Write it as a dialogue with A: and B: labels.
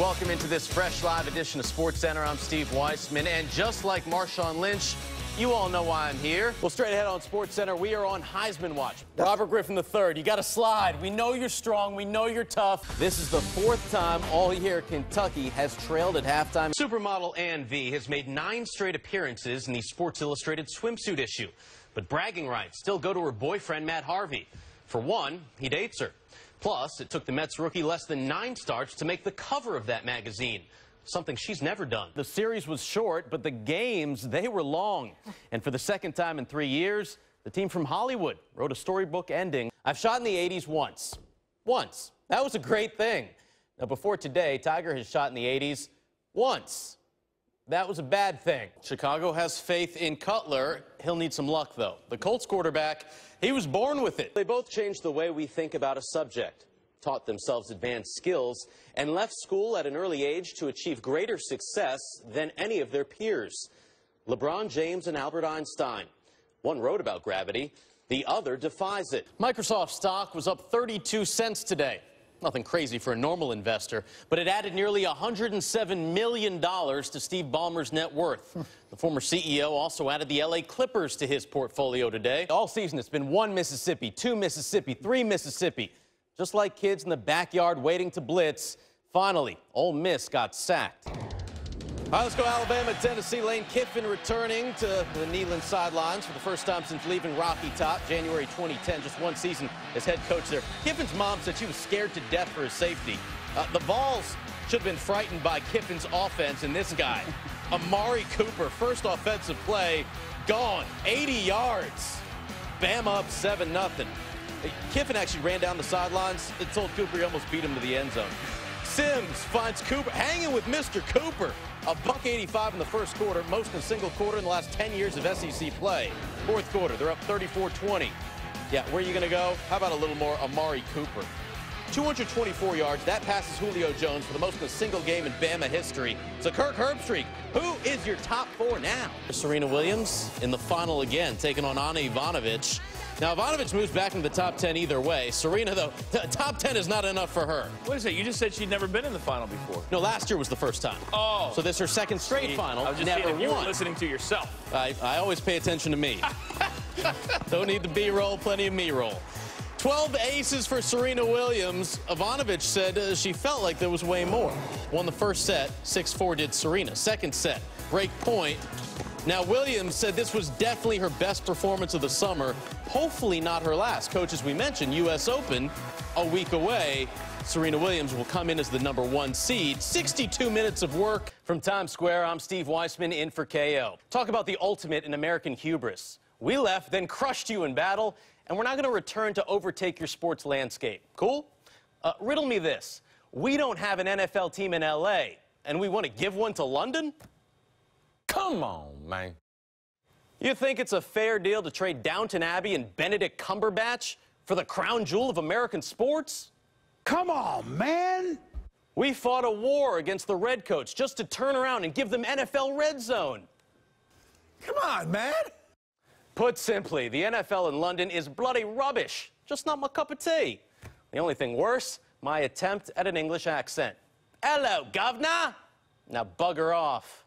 A: Welcome into this fresh live edition of Sports Center. I'm Steve Weissman, and just like Marshawn Lynch, you all know why I'm here. Well, straight ahead on Sports Center, we are on Heisman Watch. Robert Griffin III, you got to slide. We know you're strong. We know you're tough. This is the fourth time all year Kentucky has trailed at halftime. Supermodel Anne V has made nine straight appearances in the Sports Illustrated swimsuit issue. But bragging rights still go to her boyfriend, Matt Harvey. For one, he dates her. Plus, it took the Mets rookie less than nine starts to make the cover of that magazine. Something she's never done. The series was short, but the games, they were long. And for the second time in three years, the team from Hollywood wrote a storybook ending. I've shot in the 80s once. Once. That was a great thing. Now, before today, Tiger has shot in the 80s once. That was a bad thing. Chicago has faith in Cutler. He'll need some luck, though. The Colts quarterback, he was born with it. They both changed the way we think about a subject, taught themselves advanced skills, and left school at an early age to achieve greater success than any of their peers. LeBron James and Albert Einstein. One wrote about gravity, the other defies it. Microsoft stock was up 32 cents today. Nothing crazy for a normal investor, but it added nearly $107 million to Steve Ballmer's net worth. the former CEO also added the LA Clippers to his portfolio today. All season, it's been one Mississippi, two Mississippi, three Mississippi. Just like kids in the backyard waiting to blitz, finally, Ole Miss got sacked. Let's go Alabama, Tennessee. Lane Kiffin returning to the Neyland sidelines for the first time since leaving Rocky Top, January 2010, just one season as head coach there. Kiffin's mom said she was scared to death for his safety. Uh, the Vols should have been frightened by Kiffin's offense and this guy, Amari Cooper, first offensive play, gone, 80 yards. Bam up 7 nothing. Kiffin actually ran down the sidelines. and told Cooper he almost beat him to the end zone. Sims finds Cooper hanging with Mr. Cooper. A buck 85 in the first quarter, most in a single quarter in the last 10 years of SEC play. Fourth quarter, they're up 34-20. Yeah, where are you going to go? How about a little more Amari Cooper? 224 yards. That passes Julio Jones for the most in a single game in Bama history. A Kirk Herbstreit. Who is your top four now? Serena Williams in the final again, taking on Ana Ivanovic. Now, Ivanovic moves back into the top 10 either way. Serena, though, top 10 is not enough for her.
B: What is it? You just said she'd never been in the final before.
A: No, last year was the first time.
B: Oh.
A: So this is her second straight
B: See,
A: final.
B: I was just
A: never
B: saying, you
A: won.
B: were listening to yourself.
A: I, I always pay attention to me. Don't need the B-roll, plenty of me-roll. 12 aces for Serena Williams. Ivanovic said uh, she felt like there was way more. Won the first set, 6-4 did Serena. Second set, break point. Now, Williams said this was definitely her best performance of the summer. Hopefully not her last. Coach, as we mentioned, U.S. Open a week away. Serena Williams will come in as the number one seed. 62 minutes of work from Times Square. I'm Steve Weissman in for KO. Talk about the ultimate in American hubris. We left, then crushed you in battle, and we're not going to return to overtake your sports landscape. Cool? Uh, riddle me this. We don't have an NFL team in L.A., and we want to give one to London?
C: Come on, man.
A: You think it's a fair deal to trade Downton Abbey and Benedict Cumberbatch for the crown jewel of American sports?
D: Come on, man.
A: We fought a war against the Redcoats just to turn around and give them NFL Red Zone.
D: Come on, man.
A: Put simply, the NFL in London is bloody rubbish, just not my cup of tea. The only thing worse, my attempt at an English accent. Hello, governor. Now bugger off.